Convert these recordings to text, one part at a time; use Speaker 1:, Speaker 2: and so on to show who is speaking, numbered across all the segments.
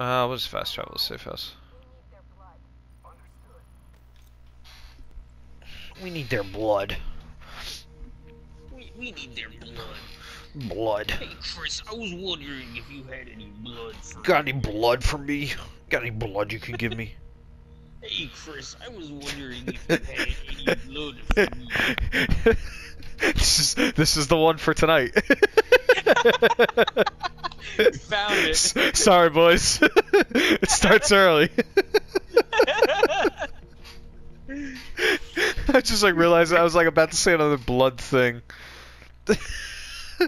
Speaker 1: Uh, we'll just fast travel to safe house. We need their blood.
Speaker 2: We, we need their blood.
Speaker 1: Blood.
Speaker 2: Hey, Chris, I was wondering if you had any blood for
Speaker 1: Got any blood for me? Got any blood you can give me?
Speaker 2: Hey, Chris, I was wondering if you had any blood for me.
Speaker 1: this is this is the one for tonight.
Speaker 2: Found it.
Speaker 1: Sorry, boys. it starts early. I just like realized I was like about to say another blood thing. I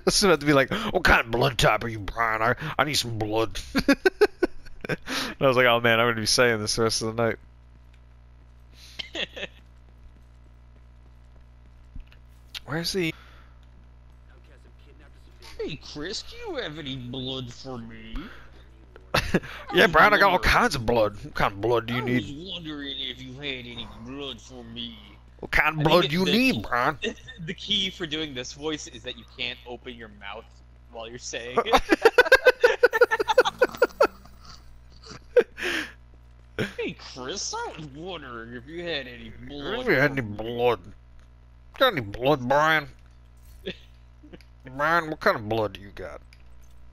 Speaker 1: was about to be like, "What kind of blood type are you, Brian? I I need some blood." and I was like, "Oh man, I'm gonna be saying this the rest of the night." Where's the?
Speaker 2: Hey, Chris, do you have any blood for me?
Speaker 1: yeah, Brian, I got all kinds of blood. What kind of blood do you
Speaker 2: I
Speaker 1: need?
Speaker 2: was wondering if you had any blood for me.
Speaker 1: What kind of blood do you
Speaker 2: the-
Speaker 1: need, Brian?
Speaker 2: the key for doing this voice is that you can't open your mouth while you're saying it. hey, Chris, I was wondering if you had any blood.
Speaker 1: Have you had any blood? Got any blood, Brian? Brian, what kind of blood do you got?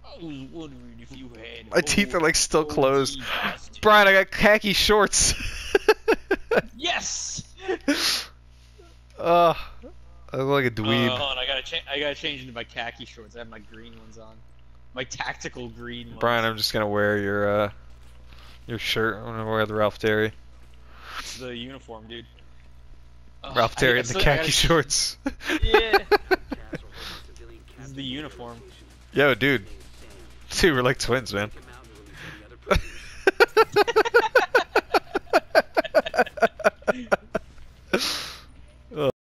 Speaker 2: I was wondering if you had.
Speaker 1: My teeth are like still closed. Brian, I got khaki shorts.
Speaker 2: Yes.
Speaker 1: Ugh. I look like a
Speaker 2: Uh,
Speaker 1: dweeb.
Speaker 2: hold on, I gotta change. I gotta change into my khaki shorts. I have my green ones on. My tactical green ones.
Speaker 1: Brian, I'm just gonna wear your uh your shirt. I'm gonna wear the Ralph Terry.
Speaker 2: It's the uniform, dude.
Speaker 1: Ralph Terry in the khaki shorts.
Speaker 2: Yeah. The uniform.
Speaker 1: Yo, dude. Dude, we're like twins, man.